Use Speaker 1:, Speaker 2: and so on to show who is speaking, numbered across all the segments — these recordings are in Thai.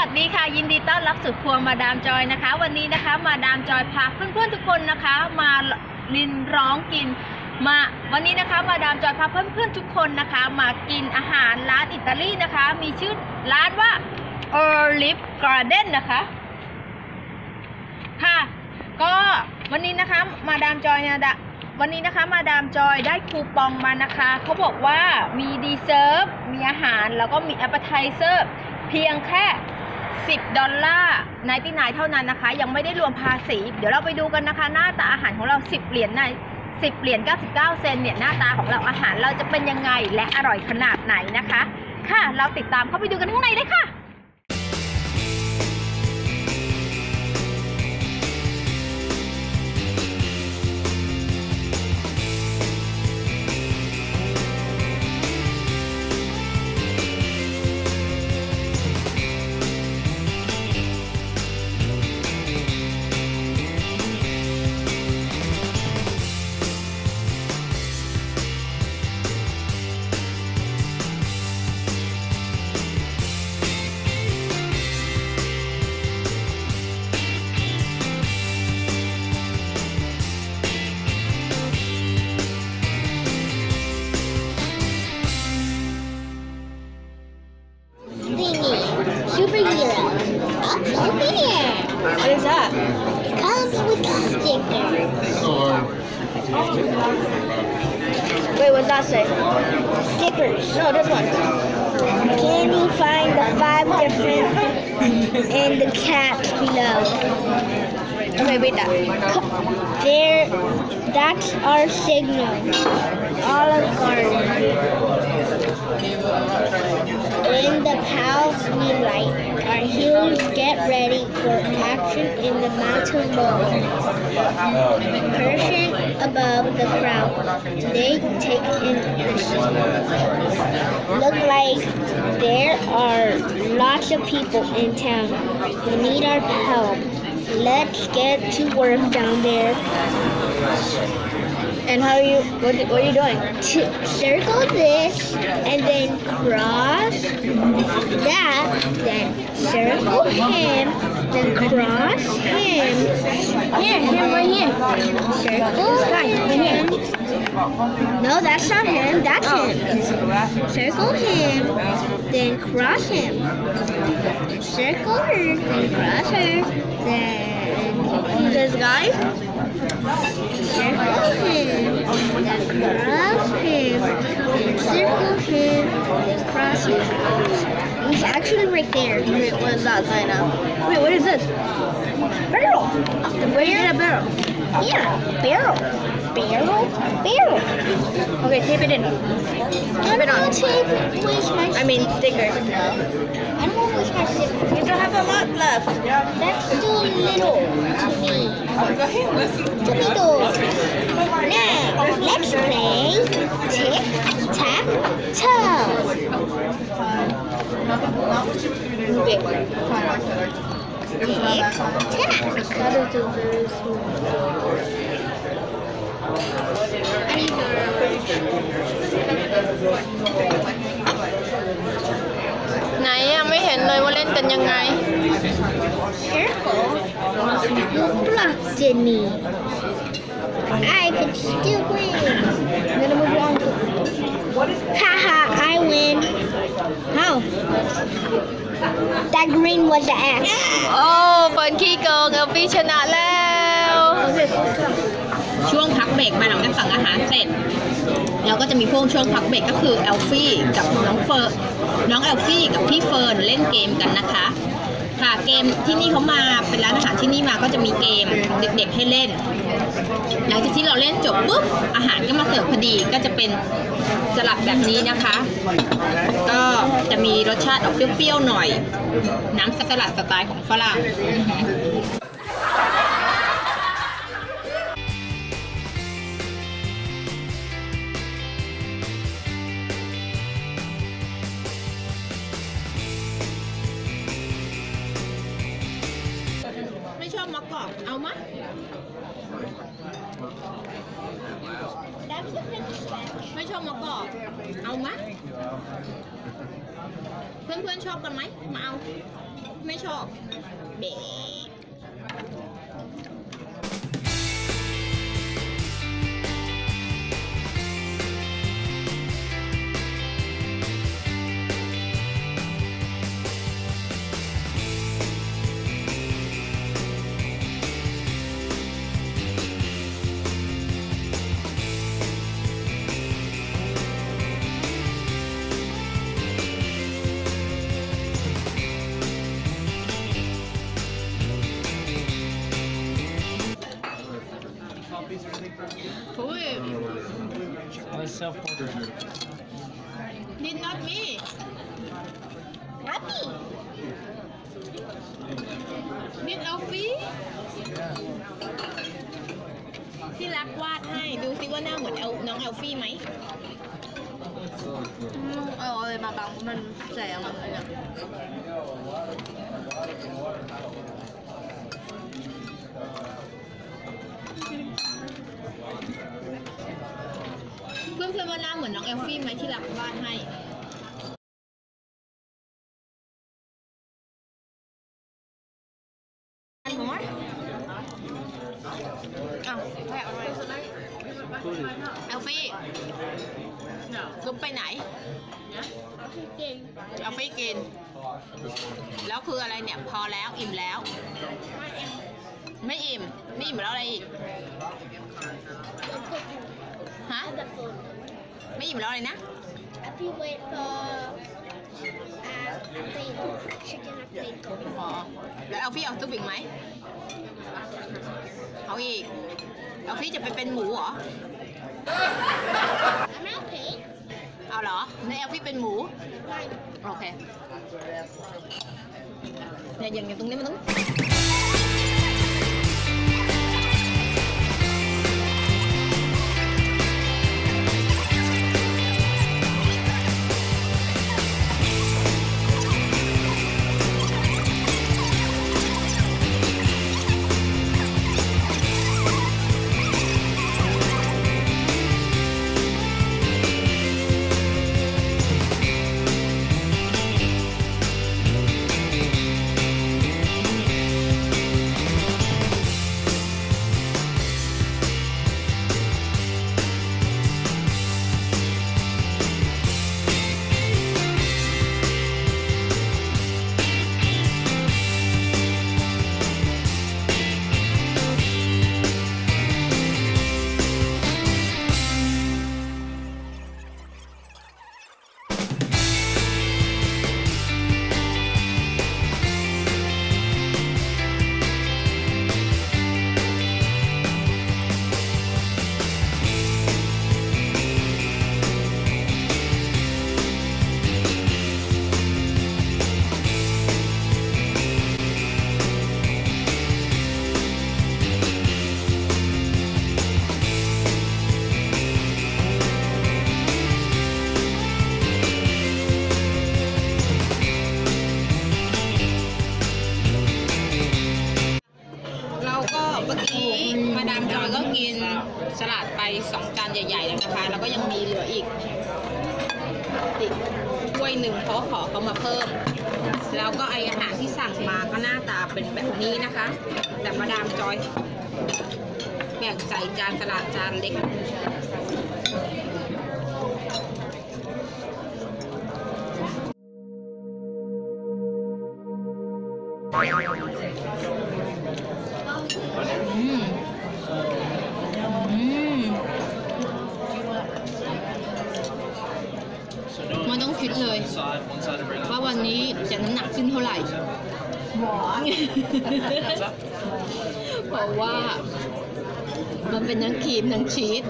Speaker 1: วัสดีค่ะ ยินดีต้อนรับสู่ครัวมาดามจอยนะคะ วันนี้นะคะมาดามจอยพาเพื่อนๆทุกคนนะคะ มาลินร้องกินมาวันนี้นะคะมาดามจอยพาเพื่อนๆทุกคนนะคะ มากินอาหารร้านอิตาลีนะคะ มีชื่อร้านว่า Olive Garden นะคะค่ะ ก็วันนี้นะคะมาดามจอยเนี่ยดะวันนี้นะคะมาดามจอยได้คูปองมานะคะเขาบอกว่ามี dessert มีอาหารแล้วก็มี appetizer เพียงแค่ 10 ดอลลาร์ ninety-nine เท่านั้นนะคะ ยังไม่ได้รวมภาษี เดี๋ยวเราไปดูกันนะคะ หน้าตาอาหารของเรา 10 เหรียญใน10 เหรียญ99 เซนต์เนี่ยหน้าตาของเราอาหารเราจะเป็นยังไงและอร่อยขนาดไหนนะคะ ค่ะ เราติดตามเข้าไปดูกันข้างในเลยค่ะ
Speaker 2: Here.
Speaker 1: What is that?
Speaker 2: Comes with stickers.
Speaker 1: Wait, what's that say?
Speaker 2: Stickers.
Speaker 1: No, this one.
Speaker 2: Can you find the five different in the cats below?
Speaker 1: Okay, wait that.
Speaker 2: There, that's our signal. Olive Garden. In the palace we light, our heroes get ready for action in the mountain bowl. Persian above the crowd, they take in the signal. Look like there are lots of people in town who need our help. Let's get to work down there.
Speaker 1: And how are you? What, what are you doing?
Speaker 2: To circle this and then cross that, then circle him, then cross him. Here, him right here. Circle him. No, that's not him. That's oh. him. Circle him, then cross him. Circle her, then cross her, then
Speaker 1: This guy?
Speaker 2: circle then cross him, then circle him, then cross him. He's actually right there.
Speaker 1: Wait, what is that sign up? Wait, what is this?
Speaker 2: Barrel.
Speaker 1: Where you get a barrel?
Speaker 2: Yeah, barrel. Barrel. Barrel.
Speaker 1: Okay, tape it in.
Speaker 2: I don't want to take waste my.
Speaker 1: I mean, stickers.
Speaker 2: I don't want to waste my stickers.
Speaker 1: You still have a lot left.
Speaker 2: That's still little to me. To me though. Now let's play tic tac toe. Tic tac. I need to
Speaker 1: ยังไม่เห็นเลยว่าเล่นกันยังไง
Speaker 2: circle. You blocked me. I could still win.
Speaker 1: Then move on to
Speaker 2: Haha, I win. How? That green was the X.
Speaker 1: โอ้เฟิร์นขี้โกงเอลฟี่ชนะแล้ว ช่วงพักเบรกมาหลังจากสั่งอาหารเสร็จเราก็จะมีพวกช่วงพักเบรกก็คือเอลฟี่กับน้องเฟิร์นน้องเอลฟี่กับพี่เฟิร์นเล่นเกมกันนะคะ ค่ะเกมที่นี่เขามาเป็นร้านอาหารที่นี่มาก็จะมีเกมเด็กๆให้เล่น หลังจากที่เราเล่นจบปุ๊บอาหารก็มาเสิร์ฟพอดีก็จะเป็นสลัดแบบนี้นะคะ ก็จะมีรสชาติออกเปรี้ยวๆหน่อย น้ำสลัดสไตล์ของฝรั่ง ชอบมะกอกเอามะเพื่อนๆชอบกันไหมมาเอา ไม่ชอบเบ
Speaker 3: I self-ordered.
Speaker 1: did not me
Speaker 2: Happy.
Speaker 1: did Alfie ที่รักวาดให้ดูซิว่าหน้าเหมือนเอลน้องเอลฟี่ไหม เอาอะไรมาบังมันแสงมันเลยอะเพื่อนเพื่อนๆว่าหน้าเหมือนน้องเอลฟี่ไหมที่รักวาดให้นของมันอ้าวแพะอะไรเอลฟี่ซุปไปไหนเอลฟี่กิน แล้วคืออะไรเนี่ย พอแล้วอิ่มแล้ว ไม่อิ่ม ไม่อิ่มแล้วอะไรอีก ฮะ
Speaker 2: The food.
Speaker 1: ไม่อิ่มแล้วอะไรนะ
Speaker 2: Happy with the Alfredo. Chicken Alfredo.
Speaker 1: อ๋อแล้วเอลฟี่เอาซุปอีกไหมเอาอีกเอลฟี่จะไปเป็นหมูเหรอ
Speaker 2: I'm not paid.
Speaker 1: เอาเหรอในเอลฟี่เป็นหมู
Speaker 2: Like,
Speaker 1: โอเคเนี่ยอย่างอย่างตรงนี้มันต้อง สลัดไปสองจานใหญ่ๆเลยนะคะ แล้วก็ยังมีเหลืออีกติดถ้วยหนึ่งเพราะขอเขามาเพิ่ม แล้วก็ไออาหารที่สั่งมาก็หน้าตาเป็นแบบนี้นะคะแต่มาดามจอยแบ่งใส่จานสลัดจานเล็กอืม อืมมันต้องคิดเลย ว่าวันนี้จะน้ำหนักขึ้นเท่าไหร่เพราะว่า มันเป็นทั้งครีมทั้งชีส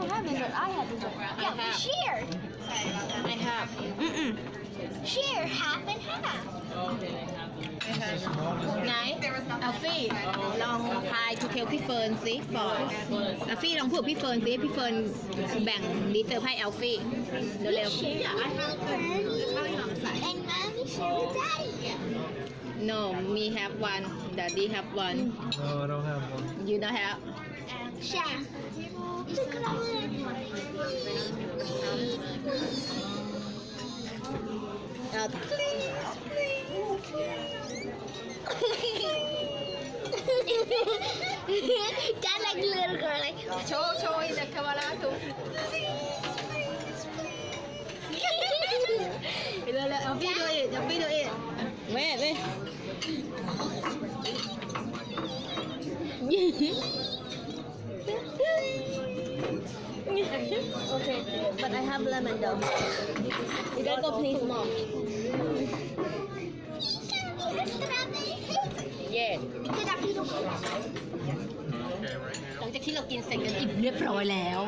Speaker 1: dessert I have dessert
Speaker 2: Yeah, we share.
Speaker 1: I have อืมอืม
Speaker 2: Share half and half.
Speaker 3: Okay.
Speaker 1: ไหนอัลฟี่ลอง try to tell พี่เฟิร์นสิ for อัลฟี่ลองพูดกับพี่เฟิร์นสิพี่เฟิร์นแบ่ง dessert ให้อัลฟี่เร็ว
Speaker 2: Share and mommy share with daddy.
Speaker 1: ๆ no me have one daddy have one
Speaker 3: No, I don't have one.
Speaker 1: you don't have
Speaker 2: Share. Look at all
Speaker 1: uh,
Speaker 2: Dad like little girl like
Speaker 1: show show in the camera too เร็วๆอัลฟี่ดูอีกอัลฟี่ดูอีกแม่แม่
Speaker 2: Okay, but I have lemon though. You gotta go please mom.
Speaker 1: yes หลังจากที่เรากินเสร็จกันอิ่มเรียบร้อยแล้ว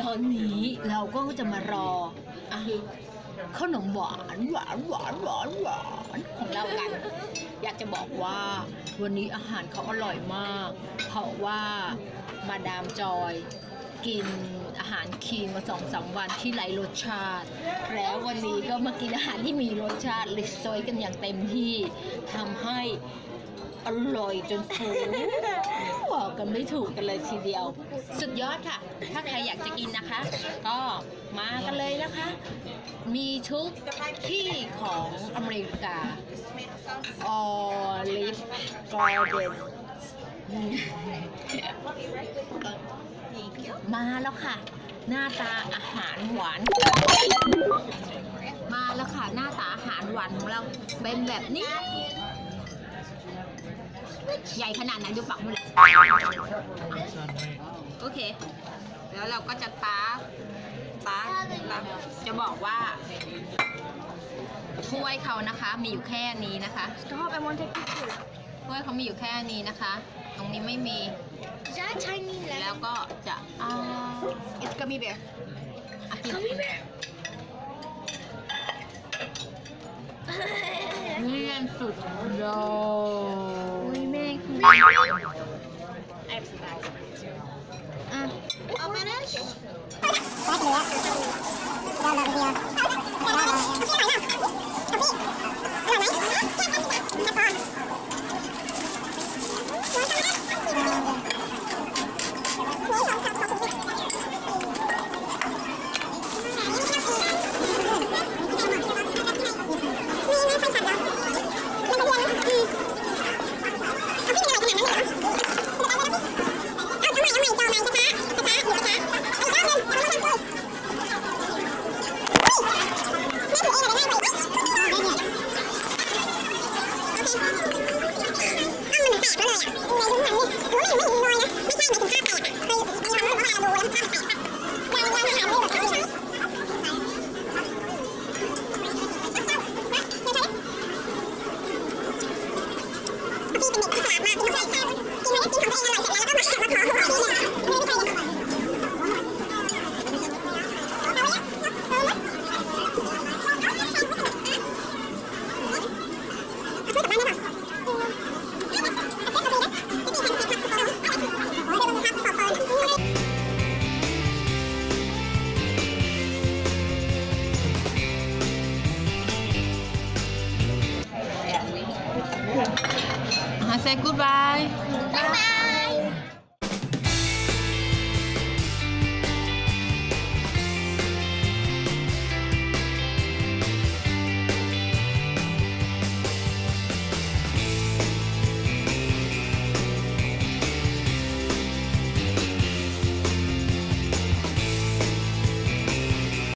Speaker 1: ตอนนี้เราก็จะมารออะ ขนมหวานหวานหวานหวานหวานของเรากัน อยากจะบอกว่าวันนี้อาหารเขาอร่อยมาก เพราะว่ามาดามจอยกินอาหารคีนมาสองสามวันที่ไร้รสชาติ แล้ววันนี้ก็มากินอาหารที่มีรสชาติลิซอยกันอย่างเต็มที่ทำให้อร่อยจนฟูบอกกันไม่ถูกกันเลยทีเดียว สุดยอดค่ะ ถ้าใครอยากจะกินนะคะ ก็ มากันเลยนะคะ มีทุกที่ของอเมริกา Olive Garden มาแล้วค่ะ หน้าตาอาหารหวาน มาแล้วค่ะ หน้าตาอาหารหวานของเราเป็นแบบนี้ ใหญ่ขนาดไหนดูปักมันเลยโอเค แล้วเราก็จะตา ตาตาจะบอกว่าถ้วยเขานะคะ มีอยู่แค่นี้นะคะ
Speaker 2: Stop, I want to take picture.
Speaker 1: ถ้วยเขามีอยู่แค่นี้นะคะ ตรงนี้ไม่มี
Speaker 2: Is that tiny
Speaker 1: แล้ว
Speaker 2: lemon?
Speaker 1: ก็จะเอา
Speaker 2: It's gummy bear.
Speaker 1: อะกิน
Speaker 2: Gummy bear.
Speaker 1: เนียนสุดโดยแม่คืออ่ อะ say goodbye. Bye bye.